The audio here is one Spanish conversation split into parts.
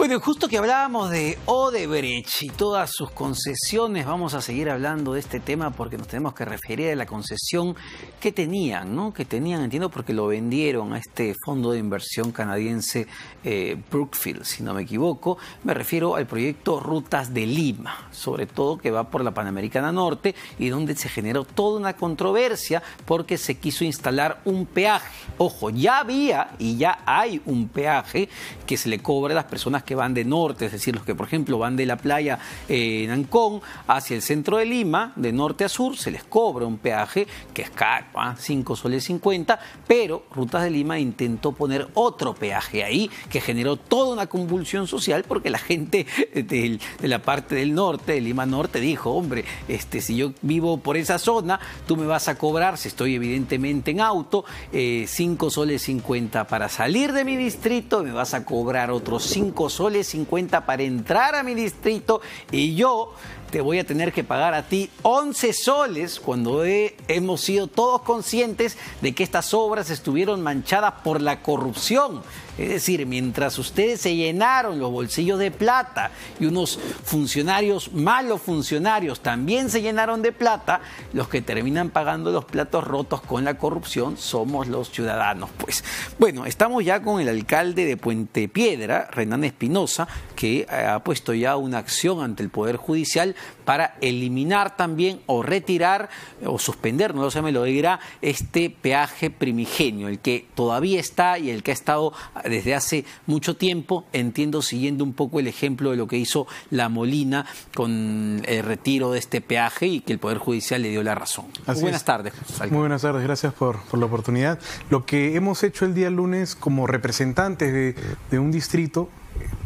Bueno, justo que hablábamos de Odebrecht y todas sus concesiones, vamos a seguir hablando de este tema porque nos tenemos que referir a la concesión que tenían, ¿no? Que tenían, entiendo, porque lo vendieron a este fondo de inversión canadiense eh, Brookfield, si no me equivoco. Me refiero al proyecto Rutas de Lima, sobre todo que va por la Panamericana Norte y donde se generó toda una controversia porque se quiso instalar un peaje. Ojo, ya había y ya hay un peaje que se le cobra a las personas que que van de norte, es decir, los que por ejemplo van de la playa eh, en Ancón hacia el centro de Lima, de norte a sur, se les cobra un peaje que es caro, 5 soles 50, pero Rutas de Lima intentó poner otro peaje ahí que generó toda una convulsión social porque la gente de, la parte del norte, de Lima Norte, dijo, hombre, este, si yo vivo por esa zona, tú me vas a cobrar, si estoy evidentemente en auto, 5 eh, soles 50 para salir de mi distrito, me vas a cobrar otros 5 soles soles 50 para entrar a mi distrito y yo te voy a tener que pagar a ti 11 soles cuando hemos sido todos conscientes de que estas obras estuvieron manchadas por la corrupción. Es decir, mientras ustedes se llenaron los bolsillos de plata y unos funcionarios, malos funcionarios, también se llenaron de plata, los que terminan pagando los platos rotos con la corrupción somos los ciudadanos. Pues bueno, estamos ya con el alcalde de Puente Piedra, Renan Espinosa, que ha puesto ya una acción ante el Poder Judicial para eliminar también o retirar o suspender, no sé, me lo dirá, este peaje primigenio, el que todavía está y el que ha estado desde hace mucho tiempo, entiendo, siguiendo un poco el ejemplo de lo que hizo La Molina con el retiro de este peaje y que el Poder Judicial le dio la razón. Muy buenas tardes. Muy buenas tardes, gracias por, la oportunidad. Lo que hemos hecho el día lunes como representantes de, de un distrito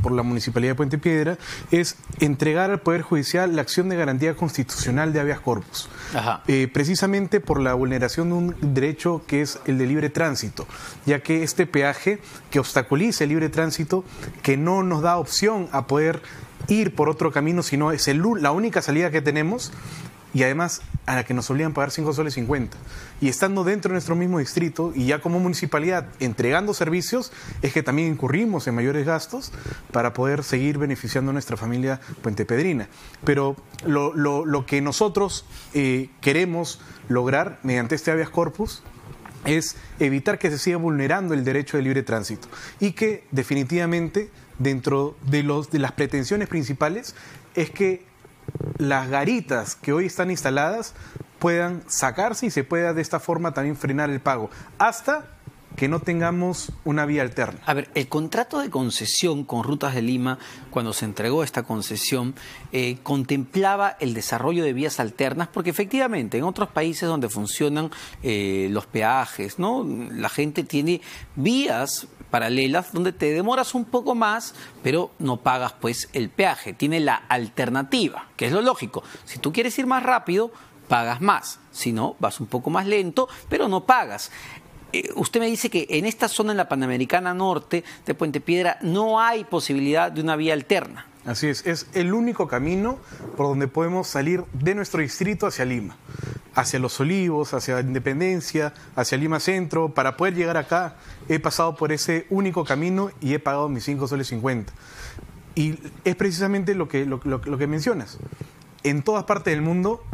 por la Municipalidad de Puente Piedra es entregar al Poder Judicial la acción de garantía constitucional de habeas corpus, eh, precisamente por la vulneración de un derecho que es el de libre tránsito, ya que este peaje que obstaculiza el libre tránsito, que no nos da opción a poder ir por otro camino, sino es la única salida que tenemos, y además a la que nos solían pagar 5 soles 50. Y estando dentro de nuestro mismo distrito y ya como municipalidad entregando servicios, es que también incurrimos en mayores gastos para poder seguir beneficiando a nuestra familia puentepedrina. Pero lo, que nosotros eh, queremos lograr mediante este habeas corpus es evitar que se siga vulnerando el derecho de libre tránsito y que definitivamente dentro de, los, de las pretensiones principales es que las garitas que hoy están instaladas puedan sacarse y se pueda de esta forma también frenar el pago, hasta que no tengamos una vía alterna. A ver, el contrato de concesión con Rutas de Lima, cuando se entregó esta concesión, eh, contemplaba el desarrollo de vías alternas, porque efectivamente en otros países donde funcionan eh, los peajes, ¿no? La gente tiene vías paralelas donde te demoras un poco más, pero no pagas pues el peaje. Tiene la alternativa, que es lo lógico. Si tú quieres ir más rápido, pagas más. Si no, vas un poco más lento, pero no pagas. Eh, usted me dice que en esta zona, en la Panamericana Norte de Puente Piedra, no hay posibilidad de una vía alterna. Así es, es el único camino por donde podemos salir de nuestro distrito hacia Lima, hacia Los Olivos, hacia Independencia, hacia Lima Centro. Para poder llegar acá he pasado por ese único camino y he pagado mis 5 soles 50. Y es precisamente lo que, lo que mencionas. En todas partes del mundo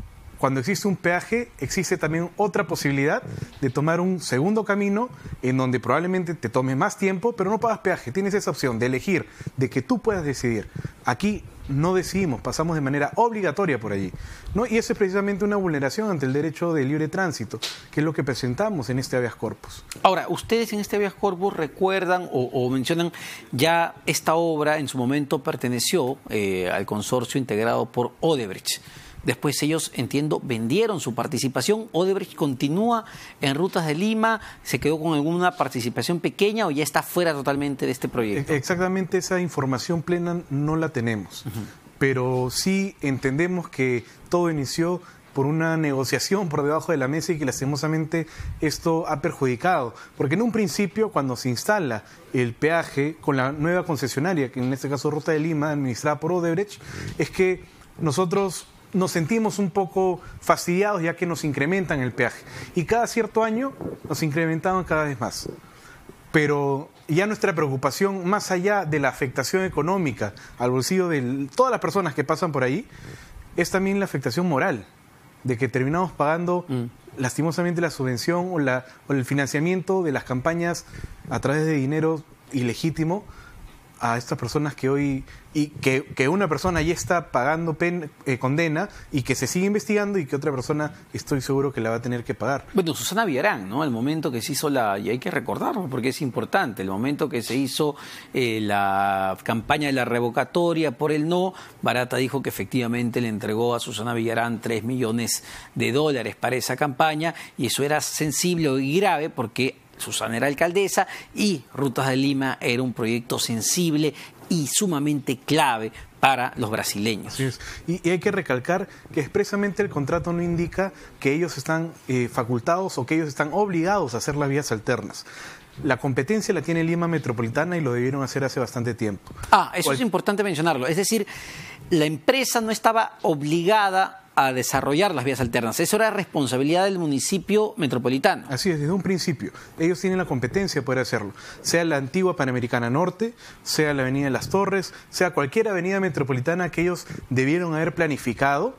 cuando existe un peaje, existe también otra posibilidad de tomar un segundo camino en donde probablemente te tome más tiempo, pero no pagas peaje. Tienes esa opción de elegir, de que tú puedas decidir. Aquí no decidimos, pasamos de manera obligatoria por allí. ¿no? Y eso es precisamente una vulneración ante el derecho de libre tránsito, que es lo que presentamos en este habeas corpus. Ahora, ustedes en este habeas corpus recuerdan o, mencionan ya esta obra en su momento perteneció eh, al consorcio integrado por Odebrecht. Después ellos, entiendo, vendieron su participación. Odebrecht continúa en Rutas de Lima, se quedó con alguna participación pequeña o ya está fuera totalmente de este proyecto. Exactamente esa información plena no la tenemos, pero sí entendemos que todo inició por una negociación por debajo de la mesa y que lastimosamente esto ha perjudicado. Porque en un principio, cuando se instala el peaje con la nueva concesionaria, que en este caso Ruta de Lima, administrada por Odebrecht, es que nosotros nos sentimos un poco fastidiados ya que nos incrementan el peaje. Y cada cierto año nos incrementaban cada vez más. Pero ya nuestra preocupación, más allá de la afectación económica al bolsillo de todas las personas que pasan por ahí, es también la afectación moral, de que terminamos pagando mm. lastimosamente la subvención o, la, o el financiamiento de las campañas a través de dinero ilegítimo a estas personas que hoy y que, una persona ya está pagando eh, condena y que se sigue investigando y que otra persona estoy seguro que la va a tener que pagar. Bueno, Susana Villarán, ¿no? El momento que se hizo la, y hay que recordarlo porque es importante, el momento que se hizo eh, la campaña de la revocatoria por el no, Barata dijo que efectivamente le entregó a Susana Villarán 3 millones de dólares para esa campaña y eso era sensible y grave porque Susana era alcaldesa y Rutas de Lima era un proyecto sensible y sumamente clave para los brasileños. Y, hay que recalcar que expresamente el contrato no indica que ellos están eh, facultados o que ellos están obligados a hacer las vías alternas. La competencia la tiene Lima Metropolitana y lo debieron hacer hace bastante tiempo. Ah, eso es importante mencionarlo. Es decir, la empresa no estaba obligada a desarrollar las vías alternas. Eso era responsabilidad del municipio metropolitano. Así es, desde un principio. Ellos tienen la competencia de poder hacerlo. Sea la antigua Panamericana Norte, sea la Avenida de las Torres, sea cualquier avenida metropolitana que ellos debieron haber planificado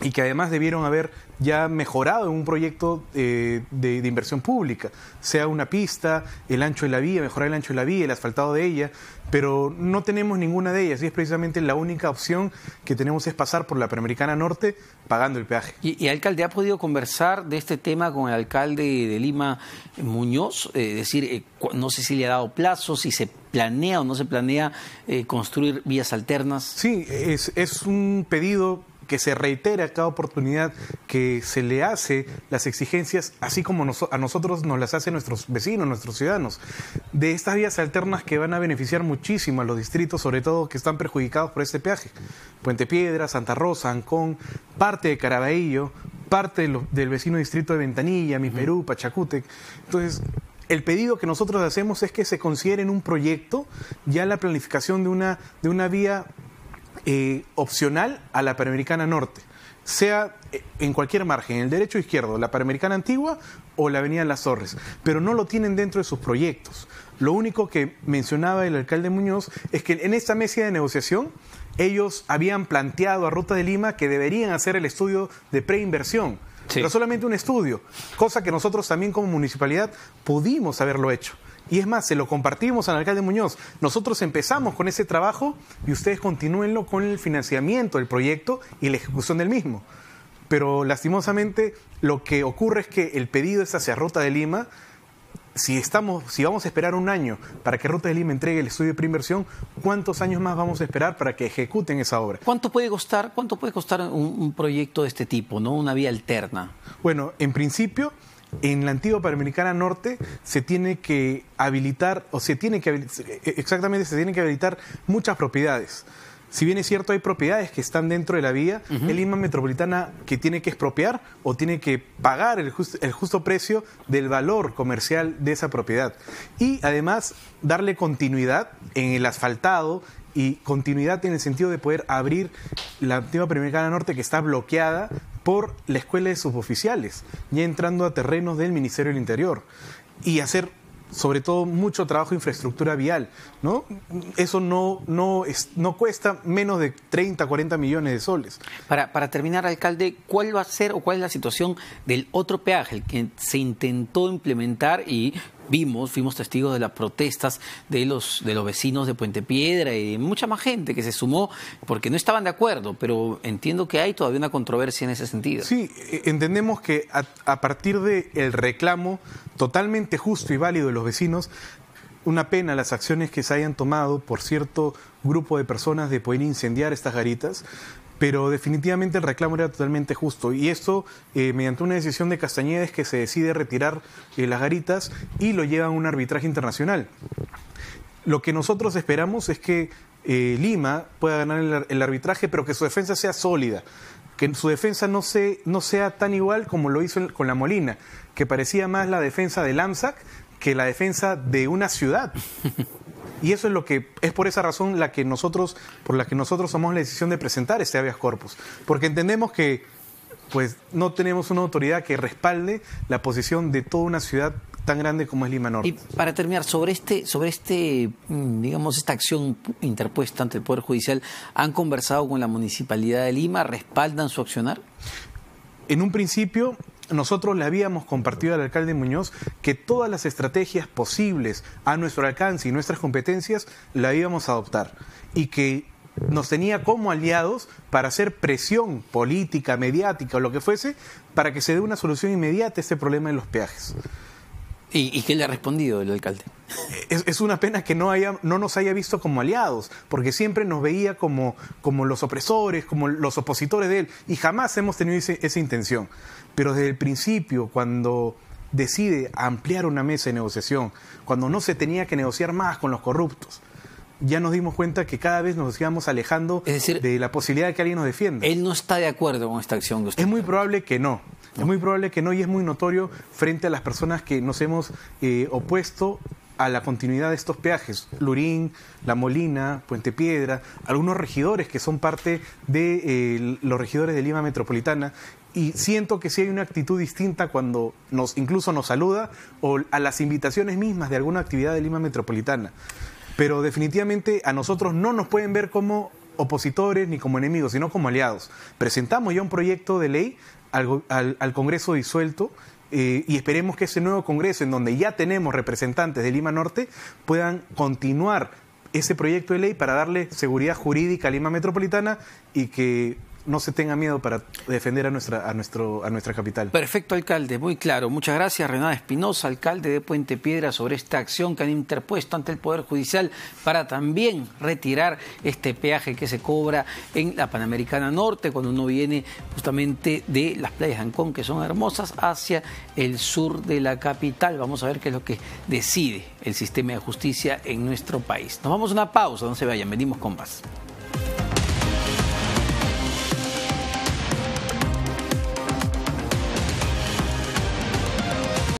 y que además debieron haber ya mejorado en un proyecto eh, de, inversión pública, sea una pista, el ancho de la vía, mejorar el ancho de la vía, el asfaltado de ella, pero no tenemos ninguna de ellas y es precisamente la única opción que tenemos es pasar por la Panamericana Norte pagando el peaje. ¿Y, alcalde ha podido conversar de este tema con el alcalde de Lima, Muñoz? Es eh, decir, eh, no sé si le ha dado plazo, si se planea o no se planea construir vías alternas. Sí, es, es un pedido que se reitera cada oportunidad que se le hace las exigencias, así como a nosotros nos las hacen nuestros vecinos, nuestros ciudadanos, de estas vías alternas que van a beneficiar muchísimo a los distritos, sobre todo que están perjudicados por este peaje. Puente Piedra, Santa Rosa, Ancón, parte de Caraballo, parte del vecino distrito de Ventanilla, Mi Perú, Pachacútec. Entonces, el pedido que nosotros hacemos es que se considere en un proyecto ya la planificación de una, de una vía eh, opcional a la Panamericana Norte, sea eh, en cualquier margen, el derecho o izquierdo, la Panamericana Antigua o la Avenida Las Torres, pero no lo tienen dentro de sus proyectos. Lo único que mencionaba el alcalde Muñoz es que en esta mesa de negociación ellos habían planteado a Ruta de Lima que deberían hacer el estudio de preinversión, pero solamente un estudio, cosa que nosotros también como municipalidad pudimos haberlo hecho. Y es más, se lo compartimos al alcalde Muñoz. Nosotros empezamos con ese trabajo y ustedes continúenlo con el financiamiento del proyecto y la ejecución del mismo. Pero lastimosamente lo que ocurre es que el pedido es hacia Ruta de Lima. Si, estamos, si vamos a esperar un año para que Ruta de Lima entregue el estudio de preinversión, ¿cuántos años más vamos a esperar para que ejecuten esa obra? ¿Cuánto puede costar, cuánto puede costar un, un proyecto de este tipo, ¿no? una vía alterna? Bueno, en principio en la antigua Panamericana Norte se tiene que habilitar, o se tiene que exactamente se tienen que habilitar muchas propiedades. Si bien es cierto, hay propiedades que están dentro de la vía, el Lima Metropolitana que tiene que expropiar o tiene que pagar el, el justo precio del valor comercial de esa propiedad. Y además darle continuidad en el asfaltado y continuidad en el sentido de poder abrir la antigua Panamericana Norte que está bloqueada por la escuela de suboficiales, ya entrando a terrenos del Ministerio del Interior y hacer sobre todo mucho trabajo de infraestructura vial, ¿no? Eso no, no, es, no cuesta menos de 30, 40 millones de soles. Para, para terminar, alcalde, ¿cuál va a ser o cuál es la situación del otro peaje, el que se intentó implementar y vimos, fuimos testigos de las protestas de los, de los vecinos de Puente Piedra y mucha más gente que se sumó porque no estaban de acuerdo, pero entiendo que hay todavía una controversia en ese sentido. Sí, e, entendemos que a, partir del reclamo totalmente justo y válido de los vecinos, una pena las acciones que se hayan tomado por cierto grupo de personas de poder incendiar estas garitas, pero definitivamente el reclamo era totalmente justo. Y esto, eh, mediante una decisión de Castañeda, es que se decide retirar eh, las garitas y lo llevan a un arbitraje internacional. Lo que nosotros esperamos es que eh, Lima pueda ganar el, arbitraje, pero que su defensa sea sólida, que su defensa no, se, no sea tan igual como lo hizo con la Molina, que parecía más la defensa del AMSAC que la defensa de una ciudad. Y eso es lo que es por esa razón la que nosotros, por la que nosotros tomamos la decisión de presentar este habeas corpus, porque entendemos que pues no tenemos una autoridad que respalde la posición de toda una ciudad tan grande como es Lima Norte. Y para terminar, sobre este, sobre este, mm, digamos, esta acción interpuesta ante el Poder Judicial, ¿han conversado con la Municipalidad de Lima? ¿Respaldan su accionar? En un principio, nosotros le habíamos compartido al alcalde Muñoz que todas las estrategias posibles a nuestro alcance y nuestras competencias la íbamos a adoptar y que nos tenía como aliados para hacer presión política, mediática o lo que fuese, para que se dé una solución inmediata a este problema de los peajes. ¿Y, qué le ha respondido el alcalde? Es, una pena que no, haya, no nos haya visto como aliados, porque siempre nos veía como, como los opresores, como los opositores de él, y jamás hemos tenido esa intención. Pero desde el principio, cuando decide ampliar una mesa de negociación, cuando no se tenía que negociar más con los corruptos, ya nos dimos cuenta que cada vez nos íbamos alejando de la posibilidad de que alguien nos defienda. Él no está de acuerdo con esta acción Es muy probable que no. Es muy probable que no y es muy notorio frente a las personas que nos hemos eh, opuesto a la continuidad de estos peajes. Lurín, La Molina, Puente Piedra, algunos regidores que son parte de eh, los regidores de Lima Metropolitana. Y siento que sí hay una actitud distinta cuando nos incluso nos saluda o a las invitaciones mismas de alguna actividad de Lima Metropolitana pero definitivamente a nosotros no nos pueden ver como opositores ni como enemigos, sino como aliados. Presentamos ya un proyecto de ley al, Congreso disuelto eh, y esperemos que ese nuevo Congreso, en donde ya tenemos representantes de Lima Norte, puedan continuar ese proyecto de ley para darle seguridad jurídica a Lima Metropolitana y que no se tenga miedo para defender a nuestra, a nuestro, a nuestra capital. Perfecto, alcalde, muy claro. Muchas gracias, Renata Espinosa, alcalde de Puente Piedra, sobre esta acción que han interpuesto ante el Poder Judicial para también retirar este peaje que se cobra en la Panamericana Norte cuando uno viene justamente de las playas de Ancón, que son hermosas, hacia el sur de la capital. Vamos a ver qué es lo que decide el sistema de justicia en nuestro país. Nos vamos a una pausa, no se vayan, venimos con más.